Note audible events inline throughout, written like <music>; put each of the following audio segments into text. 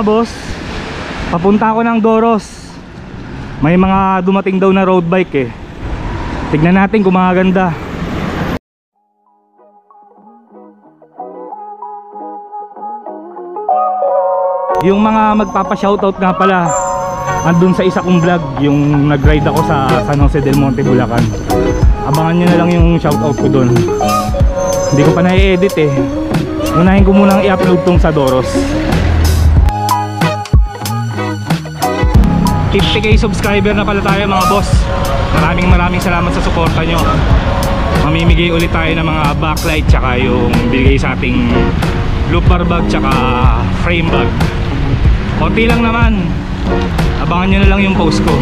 Mga boss? Papunta ako ng Doros. May mga dumating daw na road bike eh. Tignan natin kung maganda Yung mga magpapa-shoutout nga pala Andun sa isa kong vlog Yung nag-ride ako sa San Jose del Monte, Bulacan. Abangan nyo na lang yung shoutout ko dun. Hindi ko pa na-edit eh. Unahin ko munang i-upload tong sa Doros 50k subscriber na pala tayo mga boss. Maraming maraming salamat sa suporta nyo. Mamimigay ulit tayo ng mga backlight Tsaka yung bigay sa ating loop bar bag Tsaka frame bag. Konti lang naman. Abangan nyo na lang yung post ko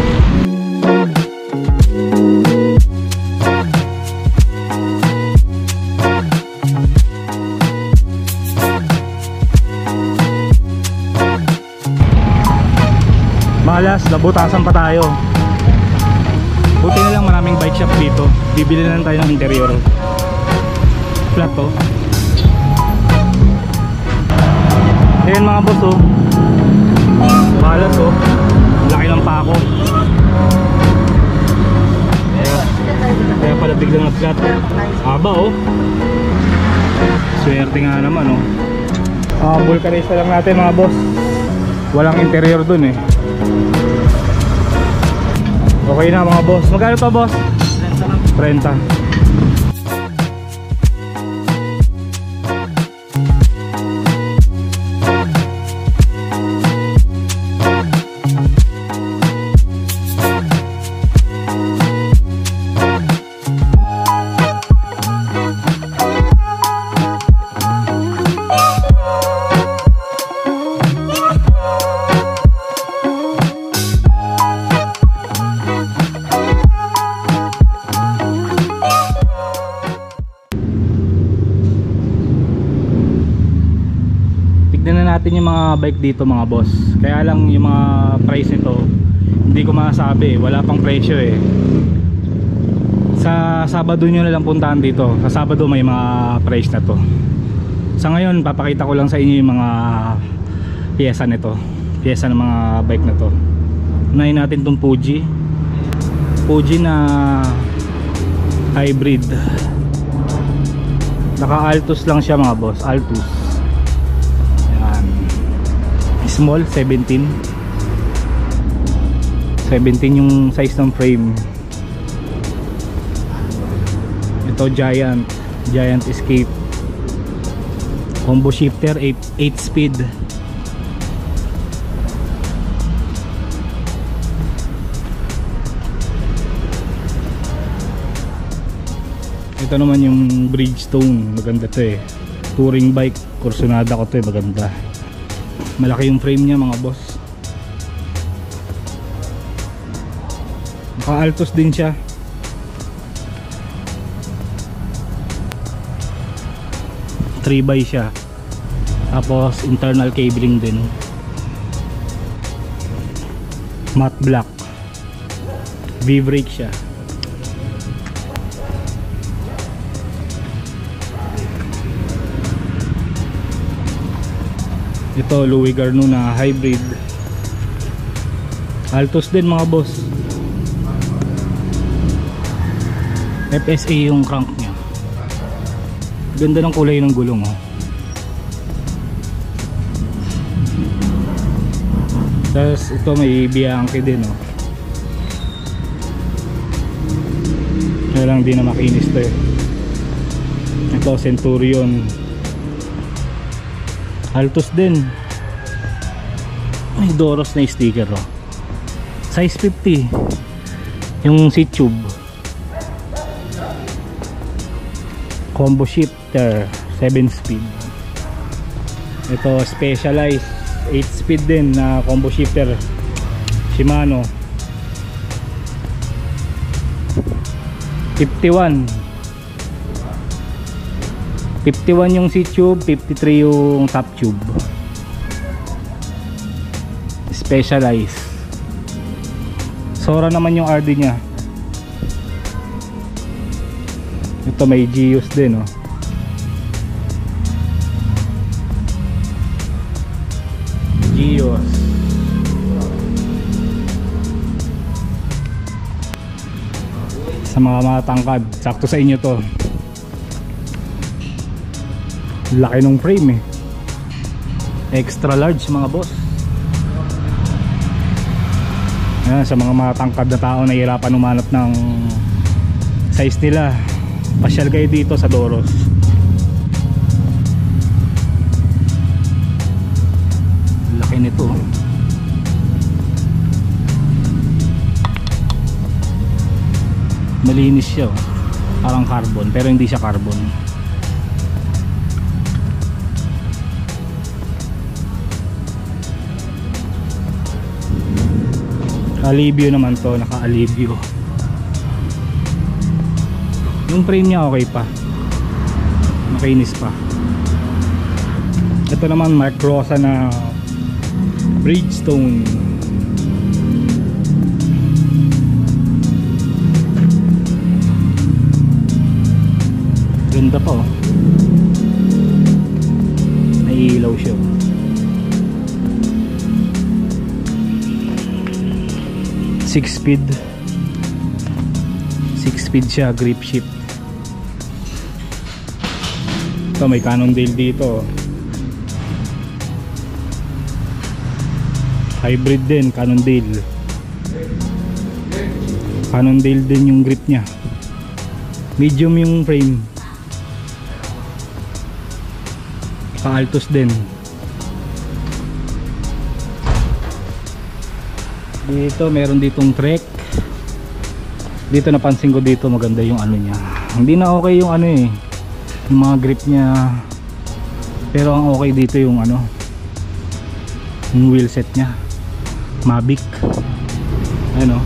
Malas, nabutasan pa tayo. Buti na lang maraming bike shop dito. Bibili na lang tayo ng interior. Flat to Ayan mga boss oh. Malas oh. Laki ng pako. Kaya, kaya pala biglang nag-flat. Haba oh. Swerte nga naman oh. Ah, vulcanista lang natin mga boss. Walang interior dun eh Okay na mga boss. Magkano to boss? 30. Tignan na natin yung mga bike dito mga boss. Kaya lang yung mga price nito hindi ko masabi, wala pang presyo eh. Sa Sabado nyo na lang puntahan dito. Sa Sabado may mga price na to. Sa ngayon, papakita ko lang sa inyo yung mga pyesa nito. Pyesa ng mga bike na to. Unahin natin tong Fuji. Fuji na hybrid. Naka Altus lang siya mga boss. Altus. Small 17. 17 yung size ng frame. Ito Giant, Giant Escape. Combo shifter 8, 8 speed. Ito naman yung Bridgestone, maganda to eh. Touring bike, kursunada ko to eh, maganda. Malaki yung frame niya mga boss. Naka-altos din siya. By siya. Tapos internal cabling din. Matte black. V-brake siya. Ito Louis Garneau na hybrid. Altos din mga boss. FSA yung crank niya. Ganda ng kulay ng gulong oh. Tapos ito may Bianchi din oh. Kaya lang di na makinis to eh. Ito Centurion. Altos din. May Doros na sticker oh. Size 50. Yung seat tube. combo shifter 7 speed ito specialized 8 speed din na combo shifter Shimano 51 51 yung C-tube, 53 yung top tube. Specialized. Sora naman yung RD niya. Ito may Geos din, oh. Geos. Sa mga mga tangkad, sakto sa inyo to laki ng frame eh. Extra large mga boss. Ayan, sa mga matangkad na tao na hirapan umanap ng size nila. Pasyal kayo dito sa Doros. Laki nito oh. malinis siya oh. parang carbon pero hindi siya carbon alibyo naman to naka alibyo yung frame niya okay pa. Makinis pa. Ito naman Mark Rosa na Bridgestone. Ganda pa oh. Naiilaw siya oh. six speed six speed siya grip shift ito may Cannondale dito. Hybrid din Cannondale Cannondale din yung grip nya medium yung frame. Ka-altos din dito meron ditong trek. Dito napansin ko dito maganda yung ano nya hindi na okay yung ano eh yung mga grip nya pero ang okay dito yung ano yung wheel set nya Mavic. Ano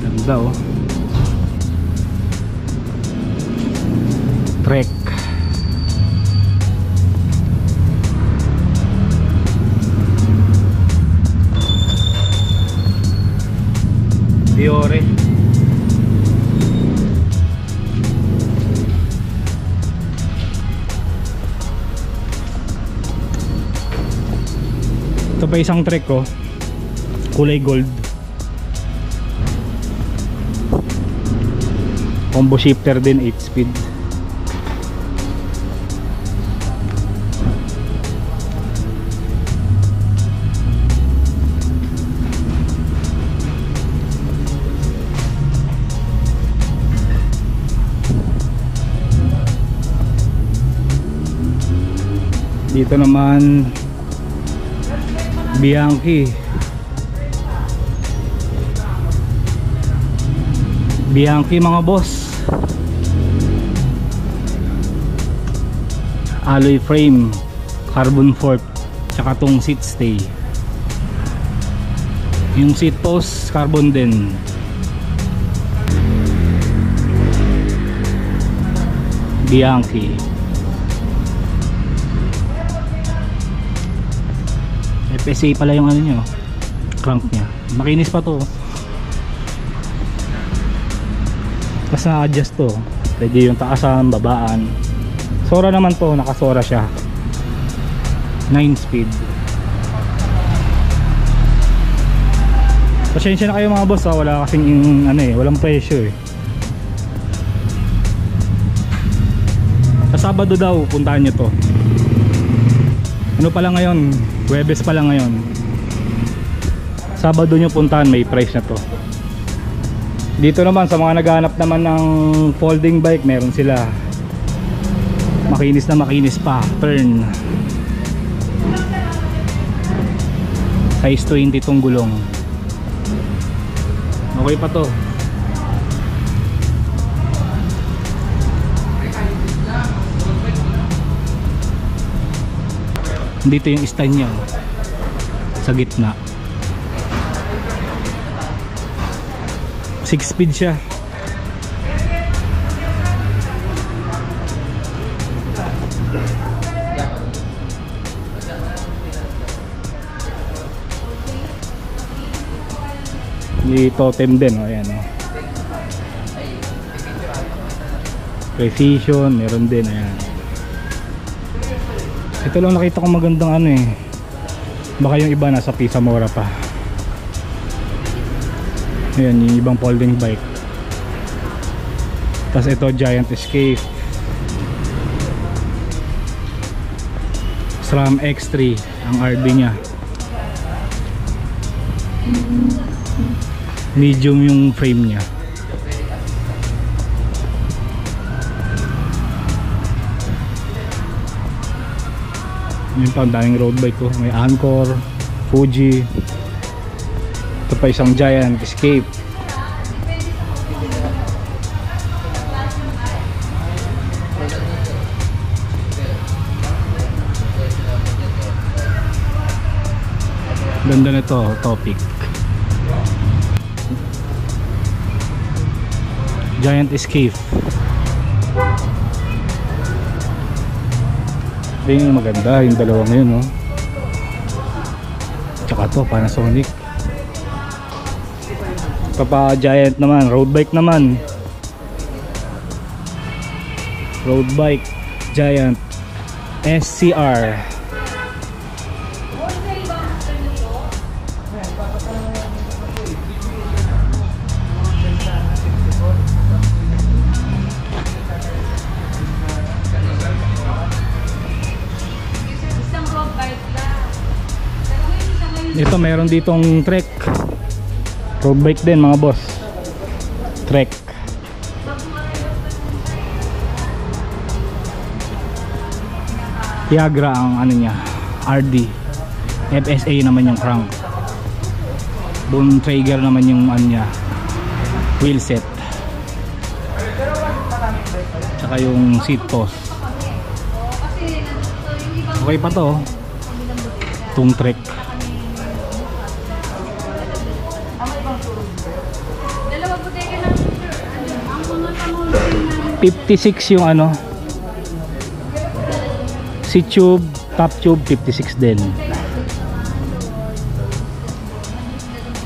ganda oh Fiore. Ito pa isang trek ko kulay gold. Combo shifter din 8 speed dito naman Bianchi. Bianchi mga boss. Alloy frame carbon fork tsaka tong seat stay. Yung seat post carbon din. Bianchi FSA pala yung ano nyo crank nya makinis pa to tapos na-adjust to pwede yung taasan, babaan. Sora naman to, nakasora siya. 9 speed. Pasensya na kayo mga boss ha, wala kasing ano eh, walang presyo eh. Sa Sabado daw, puntahan nyo to ano pala ngayon? Webes pala ngayon. Sabado nyo puntahan may price na to. Dito naman sa mga naghahanap naman ng folding bike meron sila. Makinis na makinis pa turn size 20 tong gulong. Okay pa to dito yung stand niya oh. sa gitna 6 speed siya may totem din oh, ayan oh. precision meron din ayan ito lang nakita ko magandang ano eh baka yung iba nasa Pisa Mora pa Ayan, yung ibang folding bike. Tapos ito, Giant Escape. SRAM X3 ang RD niya. Medium yung frame niya. Yun pa, ang daming road bike ko. May Anchor, Fuji. Ito pa isang Giant Escape. Ganda nito, topic. Giant Escape. Yung maganda, yung dalawang yun, no? Tsaka to, Panasonic. Ito pa, Giant naman, road bike naman. Road bike, Giant SCR. Ito meron ditong trek. Road bike din mga boss. Trek. Viagra ang ano niya, RD. FSA naman yung crank. Bone trigger naman yung ano niya, wheel set. Tsaka yung seat post. Okay pa to. oh. Itong trek. 56 yung ano si tube top tube 56 din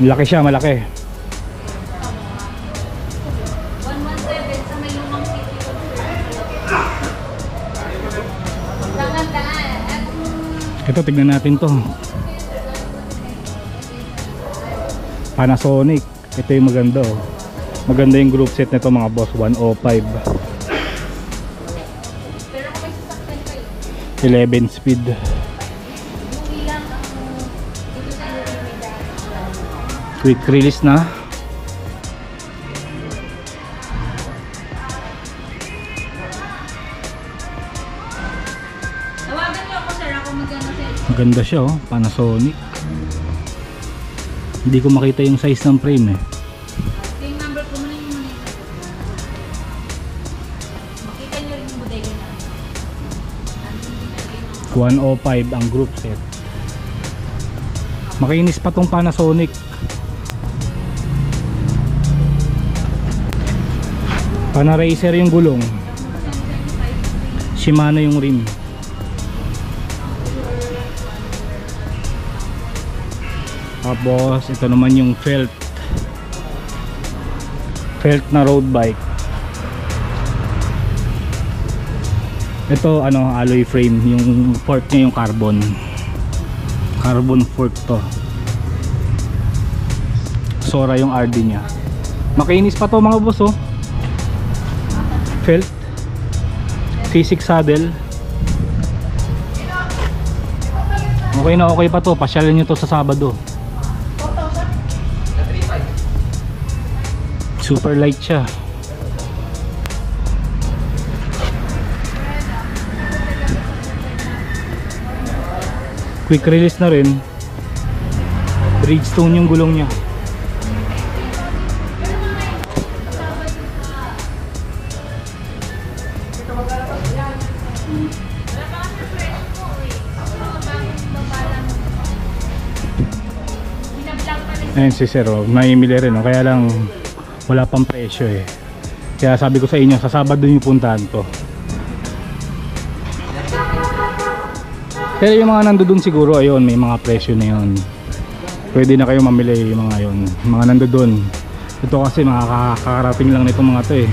malaki siya malaki 117 sa may lumang city. Daan-daan. At ito tignan natin to Panasonic ito yung maganda oh. maganda yung group set nito mga boss 105 11 speed. Quick release na. Maganda siya oh. Panasonic. Hindi ko makita yung size ng frame eh 105 ang group set. Makinis pa tong Panasonic. Pana racer yung gulong. Shimano yung rim. Tapos ito naman yung felt. Felt na road bike ito ano alloy frame. Yung fork niya yung carbon. Carbon fork to. Sora yung RD niya. Makinis pa to mga boss oh. Felt. Physics saddle okay na okay pa to. Pasyalan nyo to sa Sabado. Super light siya quick release na rin Bridgestone yung gulong niya Ayan si Sir, oh, naimili rin. Oh. Kaya lang wala pang presyo eh. Kaya sabi ko sa inyo, sa Sabado yung puntahan to. Pero yung mga nandoon siguro, ayun, may mga presyo na yun. Pwede na kayo mamili yung mga yun. Mga nandoon. Ito kasi makakarating lang nitong mga to eh.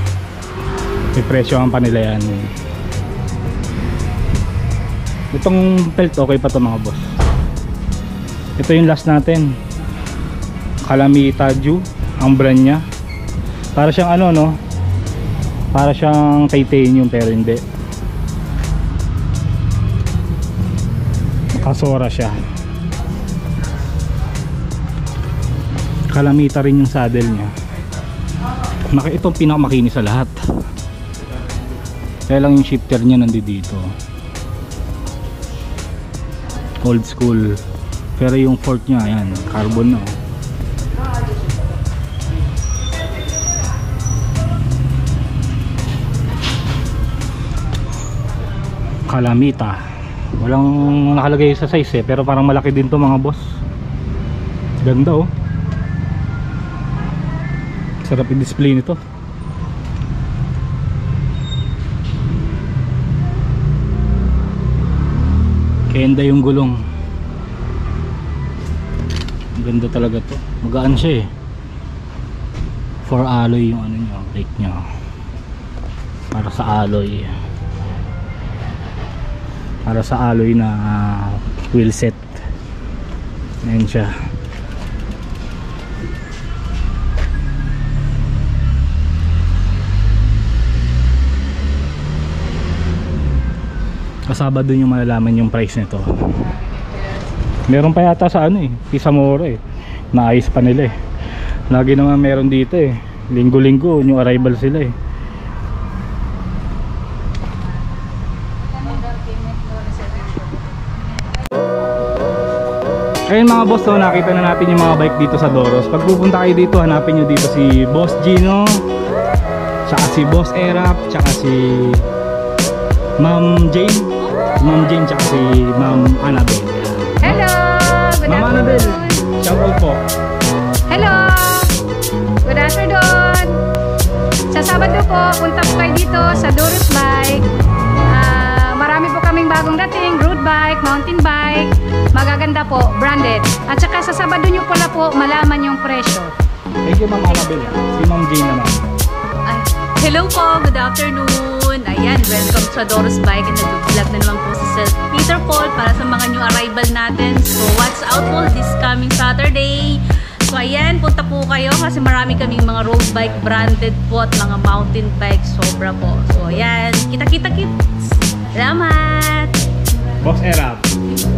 May presyo ang panila yan. Itong belt okay pa to mga boss. Ito yung last natin. Calamita Dew ang brand niya. Para siyang ano no? Para siyang titanium pero hindi. Kasora siya. Kalamita rin yung saddle niya. Maki ito ang pinakamakinis sa lahat. Kaya lang yung shifter niya nandito dito. Old school. Pero yung fork niya, ayan, carbon na. oh. Kalamita. Walang nakalagay sa size eh, pero parang malaki din to mga boss. Ganda oh. Sarap i-display nito. Kenda yung gulong. Ganda talaga to. Magaan siya eh. For alloy yung ano niya, brake niya. Para sa alloy. Para sa alloy na ah, wheel set. Ayan siya. kasaba dun yung malalaman yung price nito. Meron pa yata sa ano eh Pisamora eh. Naayos pa nila eh. Lagi naman meron dito eh. Linggo linggo yung arrival sila eh Ayun mga boss, so nakita na natin yung mga bike dito sa Doros. Pag pupunta kayo dito, hanapin nyo dito si Boss Gino, tsaka si Boss Erap, tsaka si Ma'am Jane, Ma'am Jane tsaka si Ma'am Annabelle. Hello! Good Ma'am Annabelle, afternoon! shout out po. Hello! Good afternoon! Sa Sabado po, punta po kayo dito sa Doros Bike. Ah, marami po kaming bagong dating, road bike, mountain bike. Magaganda po, branded. At saka sa Sabado nyo pala po, malaman yung presyo. Thank you Ma'am Annabelle. Si Ma'am Jane naman. Ay, hello po, good afternoon. Ayan, welcome sa Doros Bike and nag-vlog na naman po si Sir Peter Paul para sa mga new arrival natin. So, watch out po this coming Saturday. So, ayan, punta po kayo kasi marami kaming mga road bike branded po at mga mountain bike. Sobra po. So, ayan, kita-kita kits. Salamat! Boss Erap.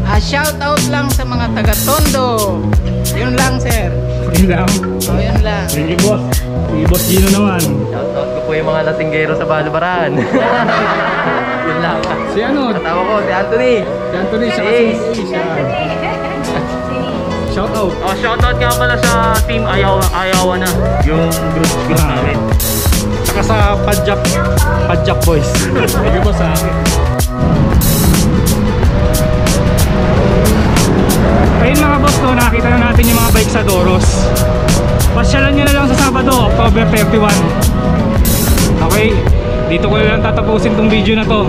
Ah, shout out lang sa mga taga Tondo. Yun lang, sir. Yun lang. Oh, yun lang. Thank you boss. Si Boss Gino naman. Shoutout ko po yung mga lasinggero sa Balubaran. <laughs> Yun lang. Si ano? Kasama ko, si Anthony. Si Anthony siya kasi si siya. Shout out. Oh, shoutout nga pala sa team Ayaw Ayawa na, yung group group Ah. namin. Saka sa Padjak, Padjak Boys. <laughs> Thank you boss sa Ayun mga boss no, nakita na natin yung mga bike sa Doros. Pasyalan nyo na lang sa Sabado, October 31. Okay, dito ko na lang tatapusin tong video na to.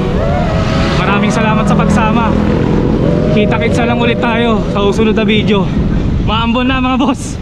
Maraming salamat sa pagsama. Kita-kitsa lang ulit tayo sa susunod na video. Maambon na mga boss.